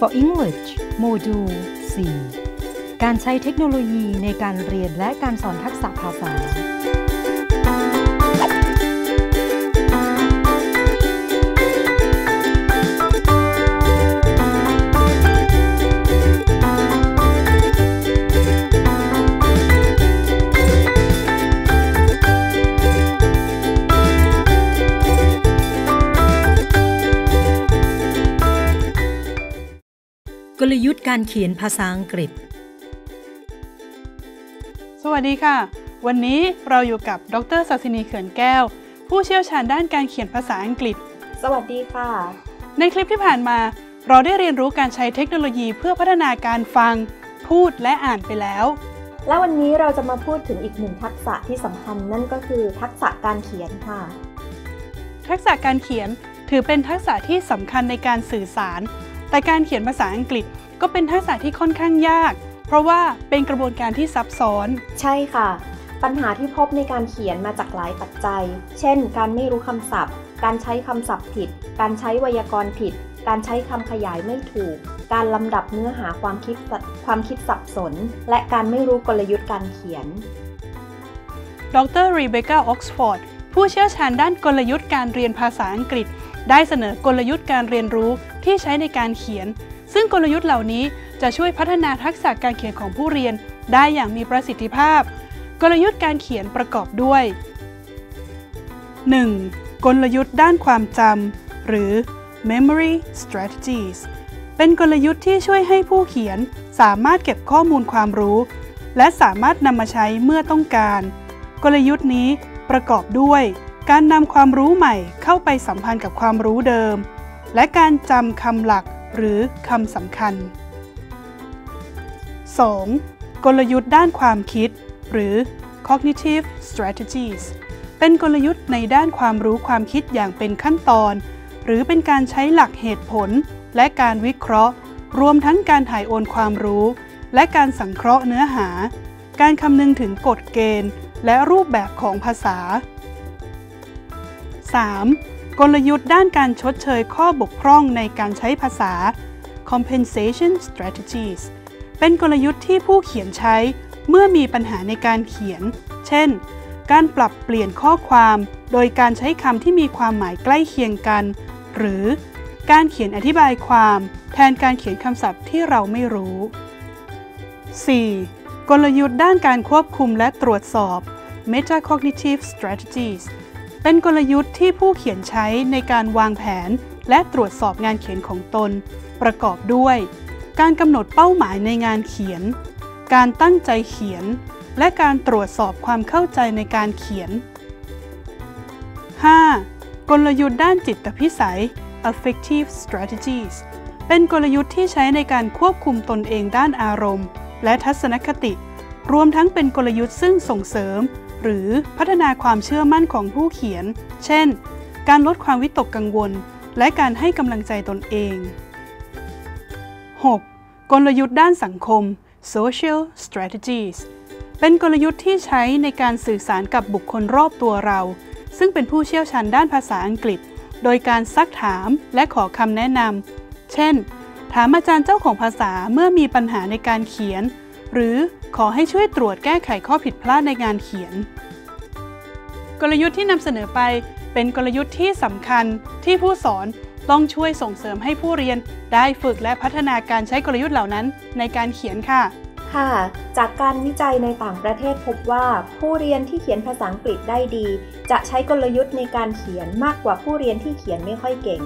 For English โมดูล 4 การใช้เทคโนโลยีในการเรียนและการสอนทักษะภาษา ลยุทธ์การเขียนภาษาอังกฤษ สวัสดีค่ะ วันนี้เราอยู่กับดรศักดินีเขื่อนแก้ว ผู้เชี่ยวชาญด้านการเขียนภาษาอังกฤษ สวัสดีค่ะ ในคลิปที่ผ่านมา เราได้เรียนรู้การใช้เทคโนโลยีเพื่อพัฒนาการฟัง พูดและอ่านไปแล้ว และวันนี้เราจะมาพูดถึงอีกหนึ่งทักษะที่สำคัญนั่นก็คือทักษะการเขียนค่ะ ทักษะการเขียนถือเป็นทักษะที่สำคัญในการสื่อสารแต่การเขียนภาษาอังกฤษ ก็เป็นทักษะที่ค่อนข้างยาก เพราะว่าเป็นกระบวนการที่ซับซ้อน ใช่ค่ะ ปัญหาที่พบในการเขียนมาจากหลายปัจจัย เช่น การไม่รู้คำศัพท์ การใช้คำศัพท์ผิด การใช้ไวยากรณ์ผิด การใช้คำขยายไม่ถูก การลำดับเนื้อหาความคิดความคิดสับสน และการไม่รู้กลยุทธ์การเขียน ดรรีเบคก้าออกซฟอร์ดผู้เชี่ยวชาญด้านกลยุทธ์การเรียนภาษาอังกฤษ ได้เสนอกลยุทธ์การเรียนรู้ที่ใช้ในการเขียน ซึ่งกลยุทธ์เหล่านี้จะช่วยพัฒนาทักษะการเขียนของผู้เรียนได้อย่างมีประสิทธิภาพ กลยุทธ์การเขียนประกอบด้วย 1. กลยุทธ์ด้านความจำหรือ memory strategies เป็นกลยุทธ์ที่ช่วยให้ผู้เขียนสามารถเก็บข้อมูลความรู้ และสามารถนำมาใช้เมื่อต้องการ กลยุทธ์นี้ประกอบด้วย การนำความรู้ใหม่เข้าไปสัมพันธ์กับความรู้เดิม และการจำคำหลัก หรือคำสำคัญ 2. กลยุทธ์ด้านความคิด หรือ cognitive strategies เป็นกลยุทธ์ในด้านความรู้ความคิดอย่างเป็นขั้นตอน หรือเป็นการใช้หลักเหตุผล และการวิเคราะห์ รวมทั้งการถ่ายโอนความรู้ และการสังเคราะห์เนื้อหา การคำนึงถึงกฎเกณฑ์ และรูปแบบของภาษา 3. กลยุทธ์ด้านการชดเชยข้อบกพร่องในการใช้ภาษา compensation strategies เป็นกลยุทธ์ที่ผู้เขียนใช้เมื่อมีปัญหาในการเขียน เช่น การปรับเปลี่ยนข้อความโดยการใช้คำที่มีความหมายใกล้เคียงกัน หรือการเขียนอธิบายความ แทนการเขียนคำศัพท์ที่เราไม่รู้ 4. กลยุทธ์ด้านการควบคุมและตรวจสอบ metacognitive strategies เป็นกลยุทธ์ที่ผู้เขียนใช้ในการวางแผน และตรวจสอบงานเขียนของตน ประกอบด้วย การกำหนดเป้าหมายในงานเขียน การตั้งใจเขียน และการตรวจสอบความเข้าใจในการเขียน 5. กลยุทธ์ด้านจิตพิสัย affective strategies เป็นกลยุทธ์ที่ใช้ในการควบคุมตนเองด้านอารมณ์ และทัศนคติ รวมทั้งเป็นกลยุทธ์ซึ่งส่งเสริม หรือพัฒนาความเชื่อมั่นของผู้เขียน เช่น การลดความวิตกกังวล และการให้กำลังใจตนเอง 6. กลยุทธ์ด้านสังคม social strategies เป็นกลยุทธ์ที่ใช้ในการสื่อสารกับบุคคลรอบตัวเรา ซึ่งเป็นผู้เชี่ยวชาญด้านภาษาอังกฤษ โดยการซักถามและขอคำแนะนำ เช่น ถามอาจารย์เจ้าของภาษาเมื่อมีปัญหาในการเขียน หรือขอให้ช่วยตรวจแก้ไขข้อผิดพลาดในงานเขียน กลยุทธ์ที่นำเสนอไปเป็นกลยุทธ์ที่สำคัญที่ผู้สอนต้องช่วยส่งเสริมให้ผู้เรียนได้ฝึกและพัฒนาการใช้กลยุทธ์เหล่านั้นในการเขียนค่ะ ค่ะ จากการวิจัยในต่างประเทศพบว่าผู้เรียนที่เขียนภาษาอังกฤษได้ดี จะใช้กลยุทธ์ในการเขียนมากกว่าผู้เรียนที่เขียนไม่ค่อยเก่ง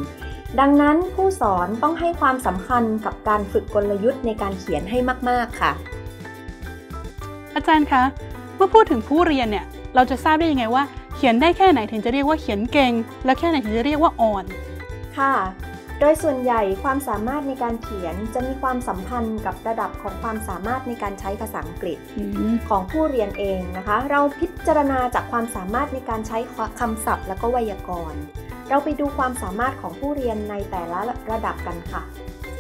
ดังนั้นผู้สอนต้องให้ความสำคัญกับการฝึกกลยุทธ์ในการเขียนให้มาก ๆ ค่ะ อาจารย์คะ เมื่อพูดถึงผู้เรียนเนี่ย เราจะทราบได้ยังไงว่า เขียนได้แค่ไหนถึงจะเรียกว่าเขียนเก่ง และแค่ไหนถึงจะเรียกว่าอ่อน ค่ะ โดยส่วนใหญ่ความสามารถในการเขียนจะมีความสัมพันธ์กับระดับของความสามารถในการใช้ภาษาอังกฤษของผู้เรียนเองนะคะ เราพิจารณาจากความสามารถในการใช้คำศัพท์ และก็ไวยากรณ์ เราไปดูความสามารถของผู้เรียนในแต่ละระดับกันค่ะ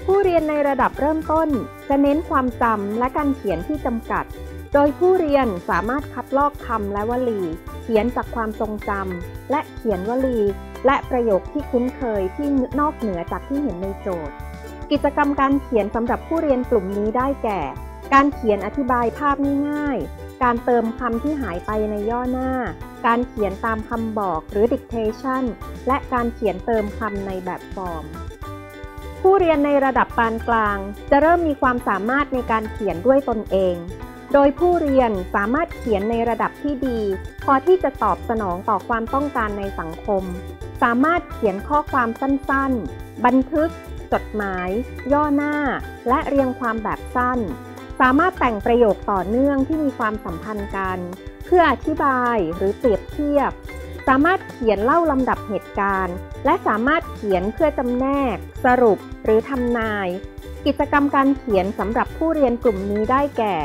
ผู้เรียนในระดับเริ่มต้น จะเน้นความจำและการเขียนที่จำกัด โดยผู้เรียนสามารถคัดลอกคำและวลี เขียนจากความทรงจำและเขียนวลี และประโยคที่คุ้นเคยที่นอกเหนือจากที่เห็นในโจทย์ กิจกรรมการเขียนสำหรับผู้เรียนกลุ่มนี้ได้แก่ การเขียนอธิบายภาพง่ายๆ การเติมคำที่หายไปในย่อหน้า การเขียนตามคำบอกหรือ dictation และการเขียนเติมคำในแบบฟอร์มผู้เรียนในระดับปานกลาง จะเริ่มมีความสามารถในการเขียนด้วยตนเอง โดยผู้เรียนสามารถเขียนในระดับที่ดี พอที่จะตอบสนองต่อความต้องการในสังคม สามารถเขียนข้อความสั้นๆ บันทึก จดหมาย ย่อหน้า และเรียงความแบบสั้น สามารถแต่งประโยคต่อเนื่องที่มีความสัมพันธ์กัน เพื่ออธิบายหรือเปรียบเทียบ สามารถเขียนเล่าลำดับเหตุการณ์ และสามารถเขียนเพื่อจำแนก สรุป หรือทำนาย กิจกรรมการเขียนสำหรับผู้เรียนกลุ่มนี้ได้แก่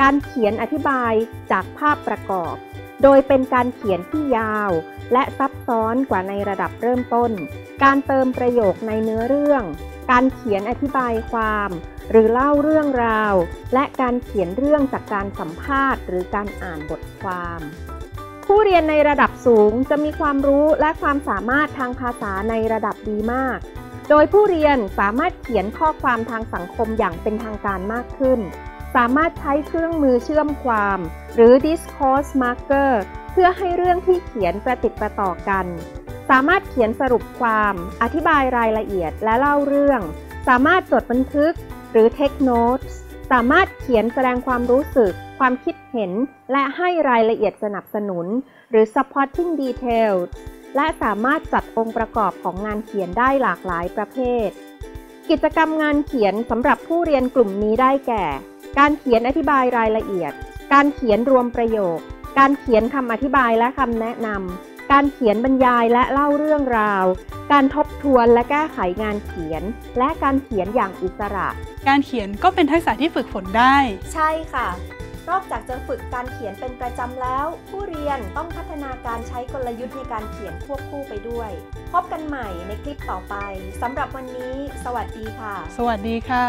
การเขียนอธิบายจากภาพประกอบ โดยเป็นการเขียนที่ยาว และซับซ้อนกว่าในระดับเริ่มต้น การเติมประโยคในเนื้อเรื่อง การเขียนอธิบายความ หรือเล่าเรื่องราว และการเขียนเรื่องจากการสัมภาษณ์ หรือการอ่านบทความ ผู้เรียนในระดับสูงจะมีความรู้และความสามารถทางภาษาในระดับดีมาก โดยผู้เรียนสามารถเขียนข้อความทางสังคมอย่างเป็นทางการมากขึ้น สามารถใช้เครื่องมือเชื่อมความ หรือ discourse marker เพื่อให้เรื่องที่เขียนประติดประต่อกัน สามารถเขียนสรุปความ อธิบายรายละเอียดและเล่าเรื่อง สามารถจดบันทึก หรือ take notes สามารถเขียนแสดงความรู้สึก ความคิดเห็น และให้รายละเอียดสนับสนุน หรือ supporting details และสามารถจัดองค์ประกอบของงานเขียนได้หลากหลายประเภท กิจกรรมงานเขียนสำหรับผู้เรียนกลุ่มนี้ได้แก่ การเขียนอธิบายรายละเอียด การเขียนรวมประโยค การเขียนคำอธิบายและคำแนะนำ การเขียนบรรยายและเล่าเรื่องราว การทบทวนและแก้ไขงานเขียน และการเขียนอย่างอิสระ การเขียนก็เป็นทักษะที่ฝึกฝนได้ ใช่ค่ะ นอกจากจะฝึกการเขียนเป็นประจำแล้ว ผู้เรียนต้องพัฒนาการใช้กลยุทธ์ในการเขียนควบคู่ไปด้วย พบกันใหม่ในคลิปต่อไปสำหรับวันนี้ สวัสดีค่ะ สวัสดีค่ะ